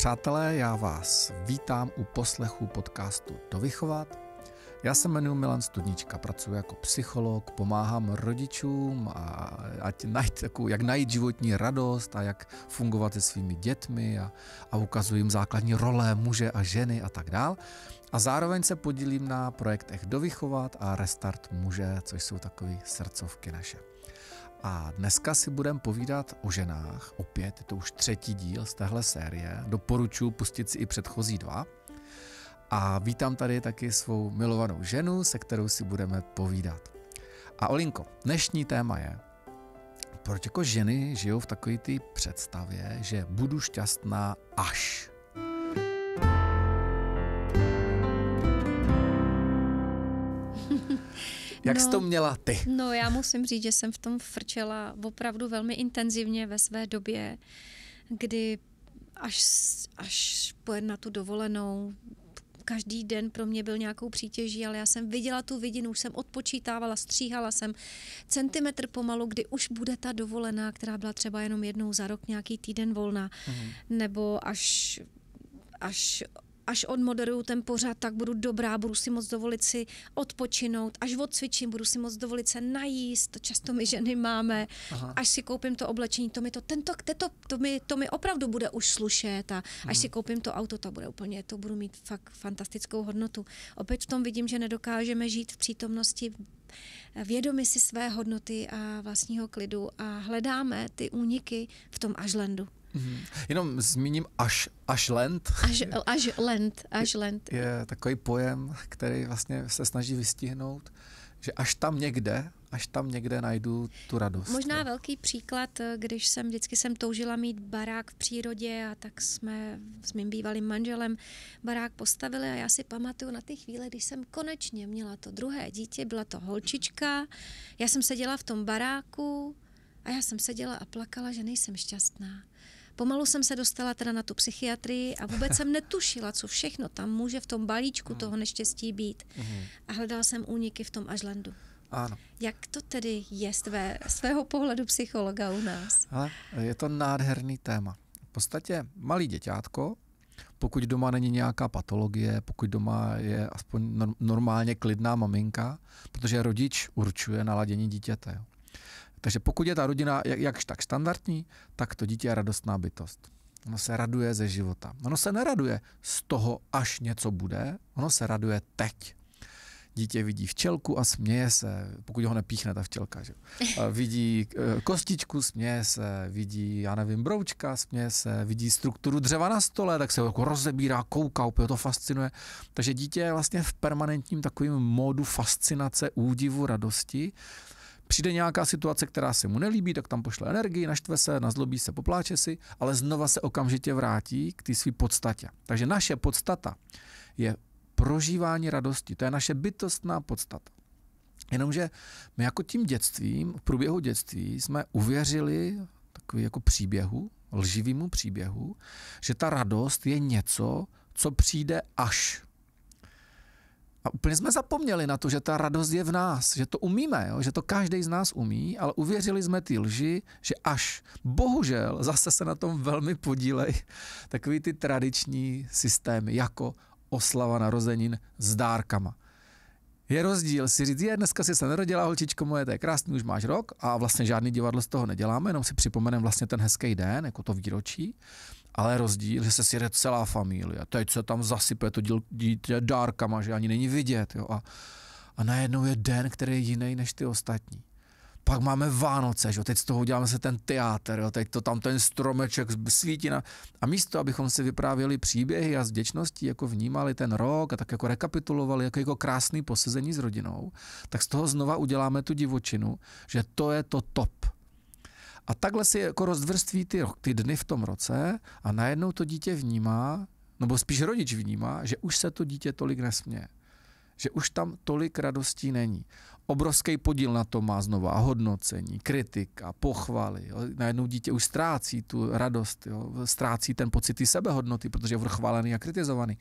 Přátelé, já vás vítám u poslechu podcastu Dovychovat. Já se jmenuji Milan Studnička, pracuji jako psycholog, pomáhám rodičům, a ať najít, jako, jak najít životní radost a jak fungovat se svými dětmi a, a ukazuji jim základní role muže a ženy a tak dál. A zároveň se podílím na projektech Dovychovat a Restart muže, což jsou takové srdcovky naše. A dneska si budeme povídat o ženách. Opět je to už třetí díl z téhle série. Doporučuji pustit si i předchozí dva. A vítám tady taky svou milovanou ženu, se kterou si budeme povídat. A Olinko, dnešní téma je, proč jako ženy žijou v takové té představě, že budu šťastná až. Jak no, jsi to měla ty? No já musím říct, že jsem v tom frčela opravdu velmi intenzivně ve své době, kdy až, až pojet na tu dovolenou, každý den pro mě byl nějakou přítěží, ale já jsem viděla tu vidinu, už jsem odpočítávala, stříhala jsem centimetr pomalu, kdy už bude ta dovolená, která byla třeba jenom jednou za rok, nějaký týden volná, mm. nebo až až až odmoderuju ten pořad, tak budu dobrá, budu si moc dovolit si odpočinout, až odcvičím, budu si moc dovolit se najíst, to často my ženy máme, Aha. až si koupím to oblečení, to mi to, tento, to, to, mi, to mi opravdu bude už slušet a až hmm. si koupím to auto, to bude úplně, to budu mít fakt fantastickou hodnotu. Opět v tom vidím, že nedokážeme žít v přítomnosti vědomi si své hodnoty a vlastního klidu a hledáme ty úniky v tom ažlendu. Mm-hmm. Jenom zmíním až, Ashland. Až, Ashland, Ashland. Je, je takový pojem, který vlastně se snaží vystihnout, že až tam někde, až tam někde najdu tu radost. Možná no. velký příklad, když jsem vždycky jsem toužila mít barák v přírodě a tak jsme s mým bývalým manželem barák postavili a já si pamatuju na ty chvíle, když jsem konečně měla to druhé dítě, byla to holčička, já jsem seděla v tom baráku a já jsem seděla a plakala, že nejsem šťastná. Pomalu jsem se dostala teda na tu psychiatrii a vůbec jsem netušila, co všechno tam může v tom balíčku toho neštěstí být. Mhm. A hledala jsem úniky v tom Ažlandu. Ano. Jak to tedy je z tvé, svého pohledu psychologa u nás? Ale je to nádherný téma. V podstatě malý děťátko, pokud doma není nějaká patologie, pokud doma je aspoň normálně klidná maminka, protože rodič určuje naladění dítěte. Jo. Takže pokud je ta rodina jak, jakž tak standardní, tak to dítě je radostná bytost. Ono se raduje ze života. Ono se neraduje z toho, až něco bude, ono se raduje teď. Dítě vidí včelku a směje se, pokud ho nepíchne ta včelka. Že? vidí eh, kostičku, směje se, vidí, já nevím, broučka, směje se, vidí strukturu dřeva na stole, tak se jako rozebírá, kouká, úplně to fascinuje. Takže dítě je vlastně v permanentním takovým módu fascinace, údivu, radosti Přijde nějaká situace, která se mu nelíbí, tak tam pošle energii, naštve se, nazlobí se, popláče si, ale znova se okamžitě vrátí k té své podstatě. Takže naše podstata je prožívání radosti. To je naše bytostná podstata. Jenomže my jako tím dětstvím, v průběhu dětství jsme uvěřili takový jako příběhu, lživýmu příběhu, že ta radost je něco, co přijde až. A úplně jsme zapomněli na to, že ta radost je v nás, že to umíme, jo? že to každý z nás umí, ale uvěřili jsme ty lži, že až. Bohužel zase se na tom velmi podílej takový ty tradiční systémy, jako oslava narozenin s dárkama. Je rozdíl si říct, je, dneska si se narodila holčičko moje, to je krásný, už máš rok a vlastně žádný divadlo z toho neděláme, jenom si připomeneme vlastně ten hezký den, jako to výročí. Ale rozdíl, že se sjede celá familie. Teď se tam zasype to dítě dárkama, že ani není vidět. Jo? A, a najednou je den, který je jiný než ty ostatní. Pak máme Vánoce, že? teď z toho uděláme se ten teátr, jo? teď to tam ten stromeček svítí. Na... A místo, abychom si vyprávěli příběhy a s vděčností jako vnímali ten rok a tak jako rekapitulovali jako, jako krásný posezení s rodinou, tak z toho znova uděláme tu divočinu, že to je to top a takhle si jako rozvrství ty, ty dny v tom roce a najednou to dítě vnímá, nebo spíš rodič vnímá, že už se to dítě tolik nesměje. Že už tam tolik radostí není. Obrovský podíl na to má znova hodnocení, kritika, pochvaly. Jo. Najednou dítě už ztrácí tu radost, jo. ztrácí ten pocit ty sebehodnoty, protože je vrchválený a kritizovaný.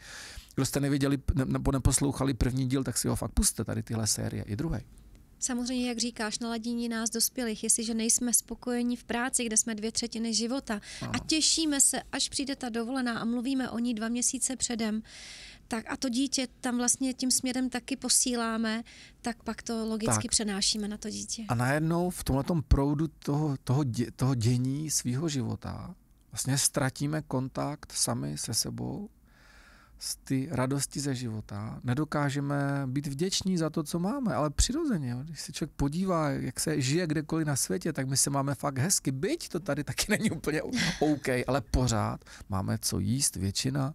Kdo jste neviděli nebo neposlouchali první díl, tak si ho fakt puste, tady tyhle série i druhý. Samozřejmě, jak říkáš, naladění nás dospělých, jestliže nejsme spokojeni v práci, kde jsme dvě třetiny života a těšíme se, až přijde ta dovolená a mluvíme o ní dva měsíce předem, tak a to dítě tam vlastně tím směrem taky posíláme, tak pak to logicky tak. přenášíme na to dítě. A najednou v tomhle proudu toho, toho, dě, toho dění svého života vlastně ztratíme kontakt sami se sebou z ty radosti ze života, nedokážeme být vděční za to, co máme, ale přirozeně, když se člověk podívá, jak se žije kdekoliv na světě, tak my se máme fakt hezky, byť to tady taky není úplně OK, ale pořád máme co jíst, většina,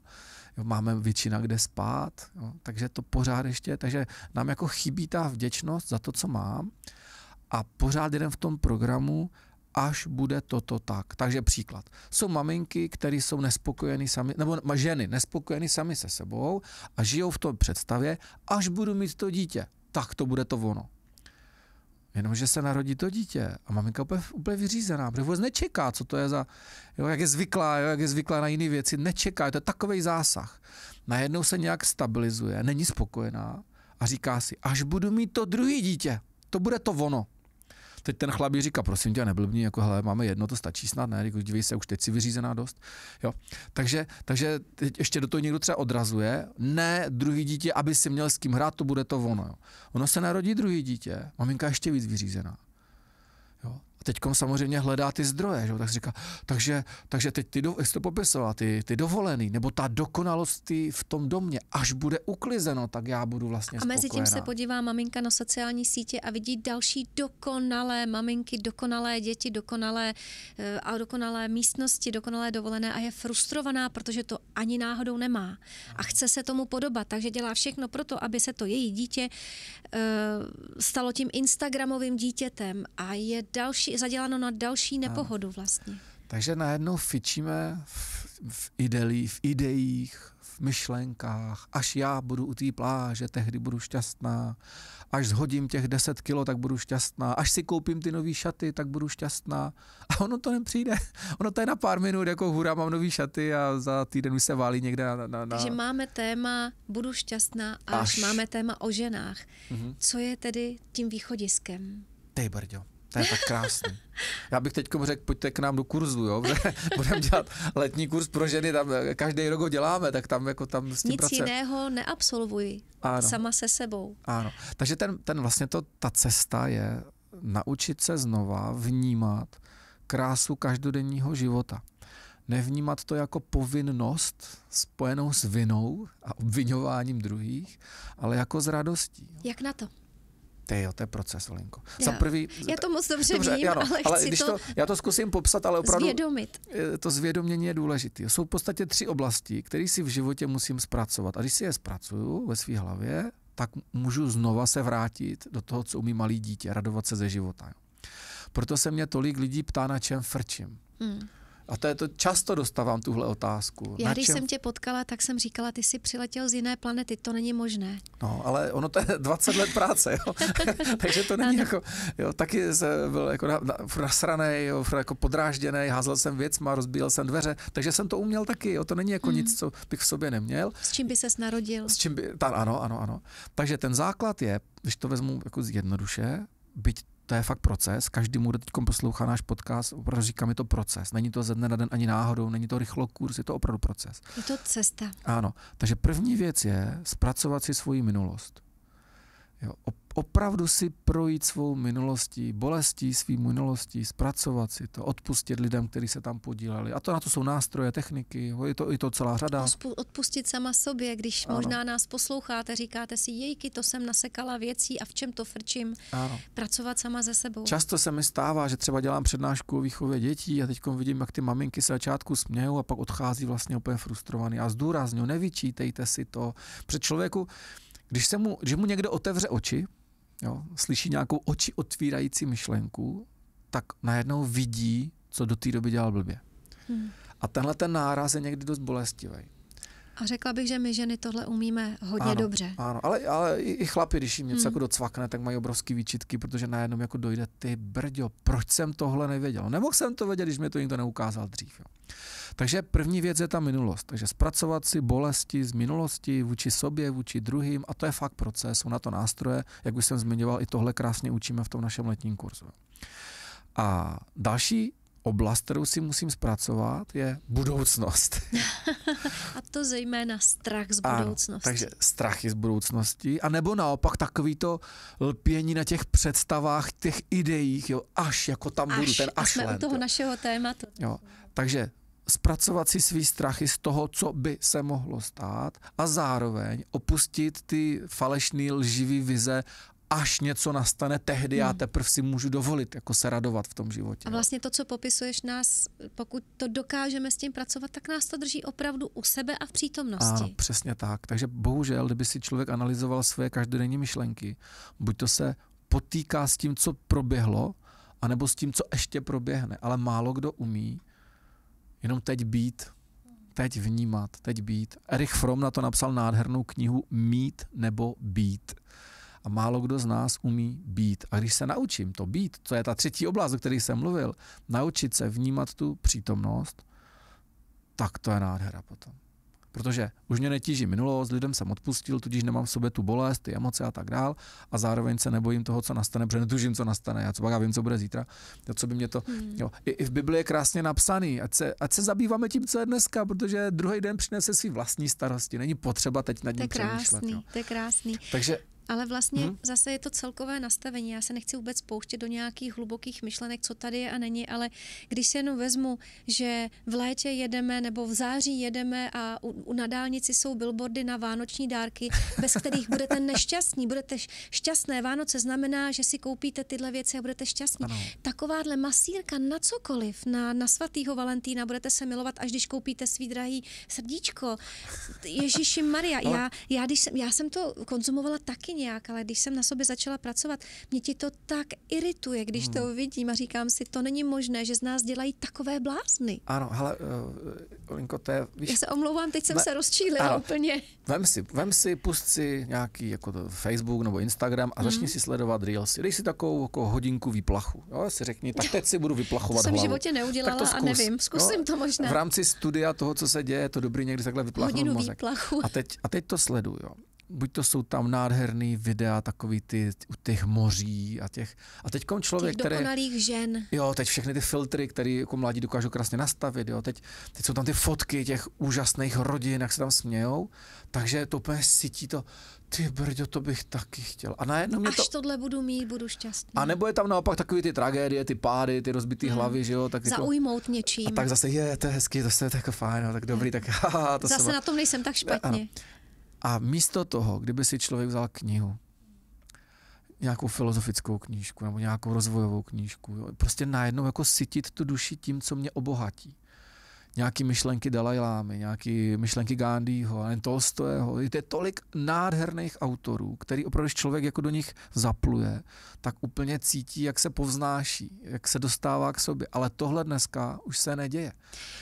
jo, máme většina kde spát, jo, takže to pořád ještě, takže nám jako chybí ta vděčnost za to, co mám. A pořád jdem v tom programu až bude toto tak. Takže příklad. Jsou maminky, které jsou nespokojeny sami, nebo ženy nespokojeny sami se sebou a žijou v tom představě, až budu mít to dítě, tak to bude to ono. Jenomže se narodí to dítě a maminka úplně, úplně vyřízená, protože vůbec nečeká, co to je za, jo, jak je zvyklá, jo, jak je zvyklá na jiné věci, nečeká, to je takový zásah. Najednou se nějak stabilizuje, není spokojená a říká si, až budu mít to druhé dítě, to bude to ono. Teď ten chlapík říká, prosím tě, neblbní, jako hele, máme jedno, to stačí snad, ne, jako dívej se, už teď si vyřízená dost. Jo. Takže, takže teď ještě do toho někdo třeba odrazuje, ne druhý dítě, aby si měl s kým hrát, to bude to ono. Jo. Ono se narodí druhý dítě, maminka ještě víc vyřízená. Jo teď samozřejmě hledá ty zdroje, že? tak si říká, takže, takže teď ty, do, jak to popisoval, ty, ty dovolený, nebo ta dokonalost ty v tom domě, až bude uklizeno, tak já budu vlastně A mezi tím se podívá maminka na sociální sítě a vidí další dokonalé maminky, dokonalé děti, dokonalé eh, a dokonalé místnosti, dokonalé dovolené a je frustrovaná, protože to ani náhodou nemá. A chce se tomu podobat, takže dělá všechno pro to, aby se to její dítě uh, stalo tím Instagramovým dítětem a je další zaděláno na další nepohodu vlastně. Takže najednou fičíme v, v, ideli, v ideích, v myšlenkách, až já budu u té pláže, tehdy budu šťastná, až zhodím těch 10 kilo, tak budu šťastná, až si koupím ty nové šaty, tak budu šťastná. A ono to nepřijde. Ono to je na pár minut, jako hurá, mám nové šaty a za týden už se válí někde na... na, na... Takže máme téma budu šťastná, až, až. máme téma o ženách. Mm-hmm. Co je tedy tím východiskem? Tej brďo. To je tak krásný. Já bych teď řekl, pojďte k nám do kurzu, jo? budeme dělat letní kurz pro ženy, tam každý rok ho děláme, tak tam jako tam s tím Nic prace... jiného neabsolvuji, ano. sama se sebou. Ano, takže ten, ten vlastně to, ta cesta je naučit se znova vnímat krásu každodenního života. Nevnímat to jako povinnost spojenou s vinou a obvinováním druhých, ale jako s radostí. Jak na to? Ty jo, to je proces, Olinko. Za prvý, já to moc dobře, dobře vím, ano, ale, ale chci když to, to Já to zkusím popsat, ale opravdu... Zvědomit. To zvědomění je důležité. Jsou v podstatě tři oblasti, které si v životě musím zpracovat. A když si je zpracuju ve své hlavě, tak můžu znova se vrátit do toho, co umí malý dítě, radovat se ze života. Jo. Proto se mě tolik lidí ptá, na čem frčím. Hmm. A to je to, často dostávám tuhle otázku. Já když čem... jsem tě potkala, tak jsem říkala, ty jsi přiletěl z jiné planety, to není možné. No, ale ono to je 20 let práce, jo. Takže to není jako, jo, taky jsem byl jako na, na, nasranej, jo, jako podrážděný, házel jsem věcma, rozbíjel jsem dveře, takže jsem to uměl taky, jo, to není jako mm. nic, co bych v sobě neměl. S čím by ses narodil? S čím by, ta, ano, ano, ano. Takže ten základ je, když to vezmu jako zjednoduše, byť to je fakt proces. Každý mu, kdo teď poslouchá náš podcast, opravdu říká mi to proces. Není to ze dne na den ani náhodou, není to rychlo kurz, je to opravdu proces. Je to cesta. Ano. Takže první věc je zpracovat si svoji minulost. Jo, opravdu si projít svou minulostí, bolestí svý minulostí, zpracovat si to, odpustit lidem, kteří se tam podíleli. A to na to jsou nástroje, techniky, je to, je to celá řada. Odpustit sama sobě, když ano. možná nás posloucháte, říkáte si, jejky, to jsem nasekala věcí a v čem to frčím. Ano. Pracovat sama ze sebou. Často se mi stává, že třeba dělám přednášku o výchově dětí a teď vidím, jak ty maminky se začátku smějou a pak odchází vlastně úplně frustrovaný. A zdůrazňuji, nevyčítejte si to. Před člověku, když, se mu, když mu někdo otevře oči, jo, slyší nějakou oči otvírající myšlenku, tak najednou vidí, co do té doby dělal blbě. Hmm. A tenhle ten náraz je někdy dost bolestivý. A řekla bych, že my ženy tohle umíme hodně ano, dobře. Ano, ale, ale i, chlapi, když jim něco hmm. jako docvakne, tak mají obrovský výčitky, protože najednou jako dojde, ty brďo, proč jsem tohle nevěděl? Nemohl jsem to vědět, když mě to nikdo neukázal dřív. Jo. Takže první věc je ta minulost. Takže zpracovat si bolesti z minulosti vůči sobě, vůči druhým a to je fakt proces, jsou na to nástroje, jak už jsem zmiňoval, i tohle krásně učíme v tom našem letním kurzu. A další oblast, kterou si musím zpracovat, je budoucnost. a to zejména strach z budoucnosti. Ano, takže strachy z budoucnosti, a nebo naopak takový to lpění na těch představách, těch ideích, jo, až jako tam až, budu, ten až a jsme len, u toho jo. našeho tématu. Jo, takže zpracovat si svý strachy z toho, co by se mohlo stát a zároveň opustit ty falešné lživý vize až něco nastane, tehdy hmm. já teprve si můžu dovolit jako se radovat v tom životě. A vlastně to, co popisuješ nás, pokud to dokážeme s tím pracovat, tak nás to drží opravdu u sebe a v přítomnosti. Ano, přesně tak. Takže bohužel, kdyby si člověk analyzoval své každodenní myšlenky, buď to se potýká s tím, co proběhlo, anebo s tím, co ještě proběhne. Ale málo kdo umí jenom teď být, teď vnímat, teď být. Erich Fromm na to napsal nádhernou knihu Mít nebo být. A málo kdo z nás umí být. A když se naučím to být, to je ta třetí oblast, o které jsem mluvil, naučit se vnímat tu přítomnost, tak to je nádhera potom. Protože už mě netíží minulost, lidem jsem odpustil, tudíž nemám v sobě tu bolest, ty emoce a tak dál. A zároveň se nebojím toho, co nastane, protože netužím, co nastane. Já co pak já vím, co bude zítra. To, co by mě to. Hmm. Jo. I, I, v Bibli je krásně napsaný, ať se, ať se zabýváme tím, co je dneska, protože druhý den přinese si vlastní starosti. Není potřeba teď nad tím přemýšlet. To je krásný. Takže ale vlastně hmm. zase je to celkové nastavení. Já se nechci vůbec pouštět do nějakých hlubokých myšlenek, co tady je a není, ale když si jenom vezmu, že v létě jedeme nebo v září jedeme a u, u na dálnici jsou billboardy na vánoční dárky, bez kterých budete nešťastní, budete šťastné. Vánoce znamená, že si koupíte tyhle věci a budete šťastní. Ano. Takováhle masírka na cokoliv, na, na svatýho Valentína budete se milovat, až když koupíte svý drahý srdíčko. Ježíši Maria, já, já, když jsem, já jsem to konzumovala taky nějak, ale když jsem na sobě začala pracovat, mě ti to tak irituje, když hmm. to vidím a říkám si, to není možné, že z nás dělají takové blázny. Ano, hele, uh, Linko, to je... Víš, Já se omlouvám, teď jsem ne, se rozčílila ano, úplně. Vem si, vem si, pust si nějaký jako to Facebook nebo Instagram a hmm. začni si sledovat Reels. Dej si takovou jako hodinku výplachu. Jo, si řekni, tak teď si budu vyplachovat to jsem hlavu. v životě neudělala tak to zkus, a nevím, zkusím jo? to možná. V rámci studia toho, co se děje, je to dobrý někdy takhle vyplachnout mozek. Výplachu. A teď, a teď to sleduju. Jo buď to jsou tam nádherný videa, takový ty u těch moří a těch, a teď člověk, těch dokonalých který, žen. Jo, teď všechny ty filtry, které jako mladí dokážou krásně nastavit, jo, teď, teď jsou tam ty fotky těch úžasných rodin, jak se tam smějou, takže to úplně sytí to, ty brďo, to bych taky chtěl. A najednou mě Až to... tohle budu mít, budu šťastný. A nebo je tam naopak takový ty tragédie, ty pády, ty rozbitý hmm. hlavy, že jo? Tak jako- Zaujmout něčím. A tak zase je, to je hezký, to je jako fajn, no, tak dobrý, tak haha, to Zase se... na tom nejsem tak špatně. Ano. A místo toho, kdyby si člověk vzal knihu, nějakou filozofickou knížku nebo nějakou rozvojovou knížku, jo, prostě najednou jako sytit tu duši tím, co mě obohatí nějaký myšlenky Dalajlámy, nějaký myšlenky Gandhiho, ale Tolstojeho. Je to tolik nádherných autorů, který opravdu, když člověk jako do nich zapluje, tak úplně cítí, jak se povznáší, jak se dostává k sobě. Ale tohle dneska už se neděje.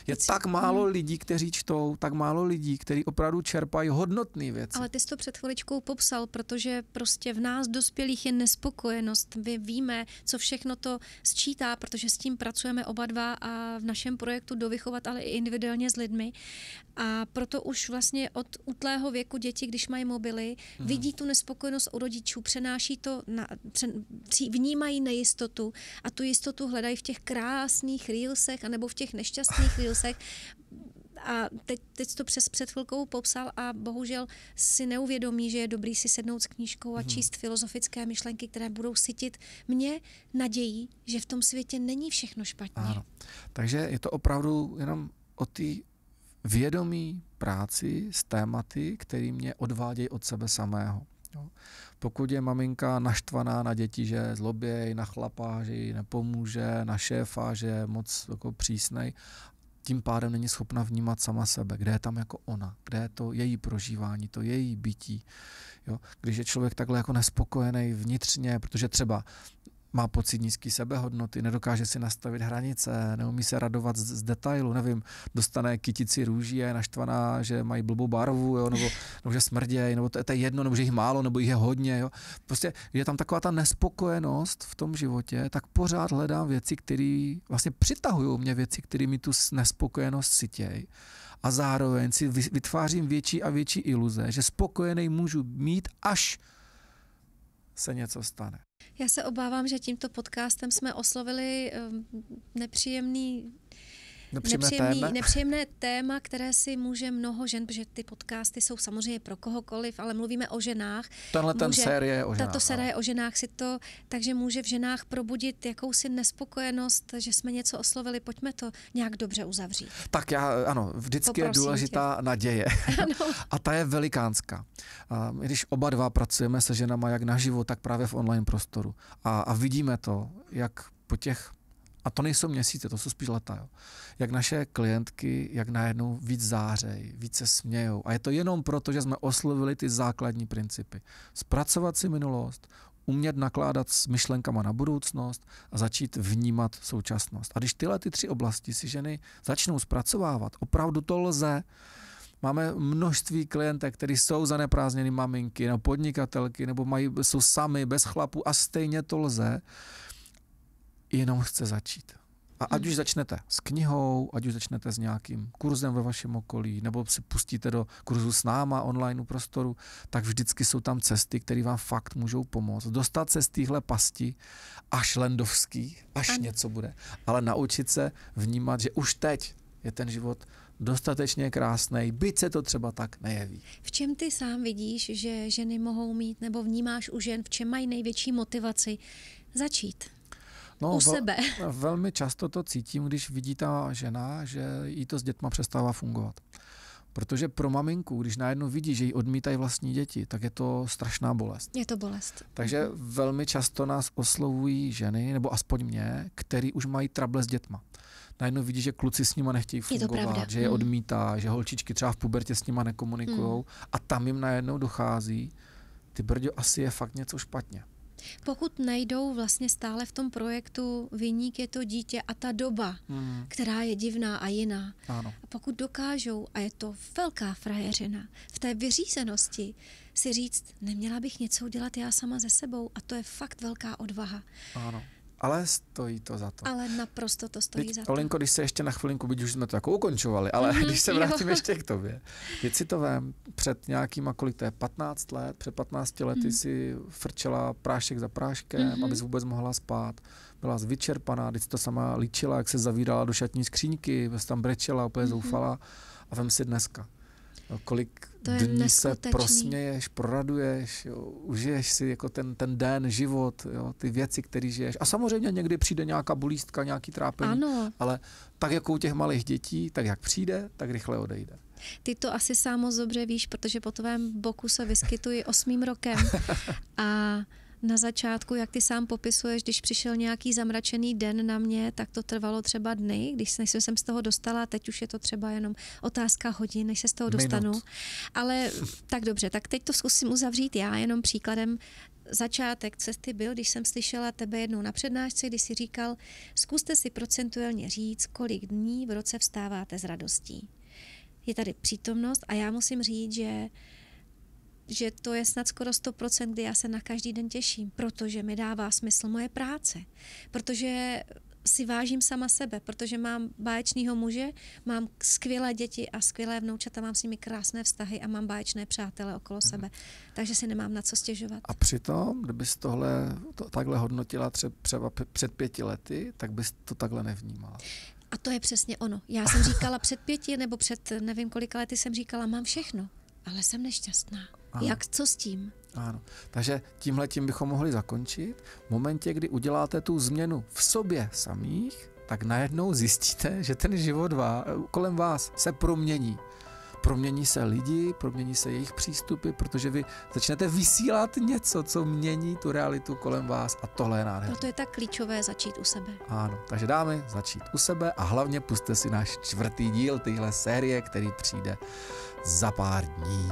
Je Teď tak málo hmm. lidí, kteří čtou, tak málo lidí, kteří opravdu čerpají hodnotné věci. Ale ty jsi to před chviličkou popsal, protože prostě v nás dospělých je nespokojenost. My víme, co všechno to sčítá, protože s tím pracujeme oba dva a v našem projektu dovychovat ale individuálně s lidmi. A proto už vlastně od útlého věku děti, když mají mobily, hmm. vidí tu nespokojenost u rodičů, přenáší to, na, pře, vnímají nejistotu a tu jistotu hledají v těch krásných reelsech anebo v těch nešťastných reelsech a teď, teď to přes před chvilkou popsal a bohužel si neuvědomí, že je dobrý si sednout s knížkou a hmm. číst filozofické myšlenky, které budou sytit mě nadějí, že v tom světě není všechno špatně. Ano. Takže je to opravdu jenom o té vědomí práci s tématy, které mě odvádějí od sebe samého. Jo. Pokud je maminka naštvaná na děti, že zloběj, na chlapa, že jí nepomůže, na šéfa, že je moc jako přísnej, tím pádem není schopna vnímat sama sebe, kde je tam jako ona, kde je to její prožívání, to její bytí. Jo. Když je člověk takhle jako nespokojený vnitřně, protože třeba má pocit nízký sebehodnoty, nedokáže si nastavit hranice, neumí se radovat z, z detailu, nevím, dostane kytici růží a je naštvaná, že mají blbou barvu, jo, nebo, nebo že smrdějí, nebo to, to je jedno, nebo že jich málo, nebo jich je hodně. Jo. Prostě je tam taková ta nespokojenost v tom životě, tak pořád hledám věci, které vlastně přitahují mě věci, které mi tu nespokojenost sytějí a zároveň si vytvářím větší a větší iluze, že spokojený můžu mít, až se něco stane. Já se obávám, že tímto podcastem jsme oslovili ehm, nepříjemný Nepříjemné, nepříjemný, téma. nepříjemné téma, které si může mnoho žen, protože ty podcasty jsou samozřejmě pro kohokoliv, ale mluvíme o ženách. Tenhle ten série je o ženách. Tato série je o ženách si to, takže může v ženách probudit jakousi nespokojenost, že jsme něco oslovili, pojďme to nějak dobře uzavřít. Tak já, ano, vždycky Poprosím je důležitá tě. naděje. Ano. A ta je velikánská. A když oba dva pracujeme se ženama jak naživo, tak právě v online prostoru. A, a vidíme to, jak po těch a to nejsou měsíce, to jsou spíš leta. Jo. Jak naše klientky, jak najednou víc zářej, více smějou. A je to jenom proto, že jsme oslovili ty základní principy. Zpracovat si minulost, umět nakládat s myšlenkama na budoucnost a začít vnímat současnost. A když tyhle ty tři oblasti si ženy začnou zpracovávat, opravdu to lze, Máme množství klientek, kteří jsou zaneprázdněny maminky nebo podnikatelky, nebo mají, jsou sami, bez chlapů a stejně to lze jenom chce začít. A ať už začnete s knihou, ať už začnete s nějakým kurzem ve vašem okolí, nebo si pustíte do kurzu s náma online prostoru, tak vždycky jsou tam cesty, které vám fakt můžou pomoct. Dostat se z téhle pasti až lendovský, až ano. něco bude. Ale naučit se vnímat, že už teď je ten život dostatečně krásný, byť se to třeba tak nejeví. V čem ty sám vidíš, že ženy mohou mít, nebo vnímáš u žen, v čem mají největší motivaci začít? No, u sebe. Vel, velmi často to cítím, když vidí ta žena, že jí to s dětma přestává fungovat. Protože pro maminku, když najednou vidí, že jí odmítají vlastní děti, tak je to strašná bolest. Je to bolest. Takže mhm. velmi často nás oslovují ženy, nebo aspoň mě, který už mají trable s dětma. Najednou vidí, že kluci s nima nechtějí fungovat, že je mhm. odmítá, že holčičky třeba v pubertě s nima nekomunikují mm. a tam jim najednou dochází, ty brďo, asi je fakt něco špatně. Pokud najdou vlastně stále v tom projektu vyník je to dítě a ta doba, mm. která je divná a jiná. Ano. A pokud dokážou, a je to velká frajeřina, v té vyřízenosti si říct, neměla bych něco udělat já sama ze sebou a to je fakt velká odvaha. Ano. Ale stojí to za to. Ale naprosto to stojí Teď, za to. Olinko, když se ještě na chvilinku, byť už jsme to jako ukončovali, ale mm, když se vrátím jo. ještě k tobě. To vem, před nějakýma, kolik to je, 15 let, před 15 lety mm. si frčela prášek za práškem, mm-hmm. abys vůbec mohla spát. Byla vyčerpaná, když to sama líčila, jak se zavírala do šatní skřínky, tam brečela, úplně mm-hmm. zoufala. A vem si dneska kolik to dní se prosměješ, proraduješ, jo, užiješ si jako ten, ten den, život, jo, ty věci, které žiješ. A samozřejmě někdy přijde nějaká bolístka, nějaký trápení, ano. ale tak jako u těch malých dětí, tak jak přijde, tak rychle odejde. Ty to asi sám moc dobře víš, protože po tvém boku se vyskytuji osmým rokem a na začátku, jak ty sám popisuješ, když přišel nějaký zamračený den na mě, tak to trvalo třeba dny, když jsem z toho dostala, teď už je to třeba jenom otázka hodin, než se z toho dostanu. Minut. Ale tak dobře, tak teď to zkusím uzavřít já, jenom příkladem začátek cesty byl, když jsem slyšela tebe jednou na přednášce, kdy si říkal, zkuste si procentuálně říct, kolik dní v roce vstáváte s radostí. Je tady přítomnost a já musím říct, že že to je snad skoro 100%, kdy já se na každý den těším, protože mi dává smysl moje práce, protože si vážím sama sebe, protože mám báječného muže, mám skvělé děti a skvělé vnoučata, mám s nimi krásné vztahy a mám báječné přátele okolo mm. sebe. Takže si nemám na co stěžovat. A přitom, kdybys tohle to, takhle hodnotila třeba, třeba před pěti lety, tak bys to takhle nevnímala. A to je přesně ono. Já jsem říkala před pěti nebo před nevím kolika lety jsem říkala, mám všechno, ale jsem nešťastná. Ano. Jak co s tím? Ano. Takže tímhle tím bychom mohli zakončit. V momentě, kdy uděláte tu změnu v sobě samých, tak najednou zjistíte, že ten život vá, kolem vás se promění. Promění se lidi, promění se jejich přístupy, protože vy začnete vysílat něco, co mění tu realitu kolem vás a tohle je nádherné. Proto je tak klíčové začít u sebe. Ano, takže dáme začít u sebe a hlavně puste si náš čtvrtý díl téhle série, který přijde za pár dní.